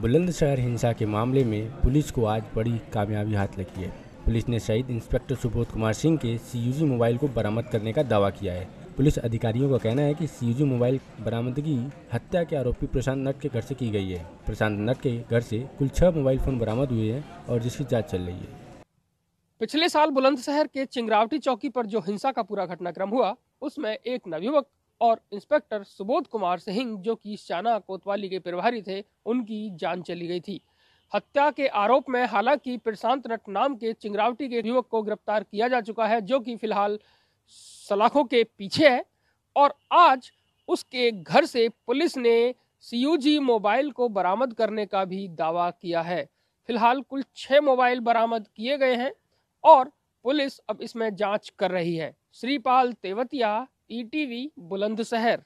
बुलंदशहर हिंसा के मामले में पुलिस को आज बड़ी कामयाबी हाथ लगी है। पुलिस ने शहीद इंस्पेक्टर सुबोध कुमार सिंह के सीयूजी मोबाइल को बरामद करने का दावा किया है। पुलिस अधिकारियों का कहना है कि सीयूजी मोबाइल बरामदगी हत्या के आरोपी प्रशांत नट के घर से की गई है। प्रशांत नट के घर से कुल छह मोबाइल फ़ोन बरामद हुए हैं और जिसकी जाँच चल रही है। पिछले साल बुलंदशहर के चिंगरावटी चौकी पर जो हिंसा का पूरा घटनाक्रम हुआ, उसमें एक नवयुवक और इंस्पेक्टर सुबोध कुमार सिंह, जो कि शाना कोतवाली के प्रभारी थे, उनकी जान चली गई थी। हत्या के आरोप में हालाँकि प्रशांत नट नाम के चिंगरावटी के युवक को गिरफ़्तार किया जा चुका है, जो कि फ़िलहाल सलाखों के पीछे है, और आज उसके घर से पुलिस ने सीयूजी मोबाइल को बरामद करने का भी दावा किया है। फ़िलहाल कुल छह मोबाइल बरामद किए गए हैं, और पुलिस अब इसमें जाँच कर रही है। श्रीपाल तेवतिया ईटीवी बुलंदशहर।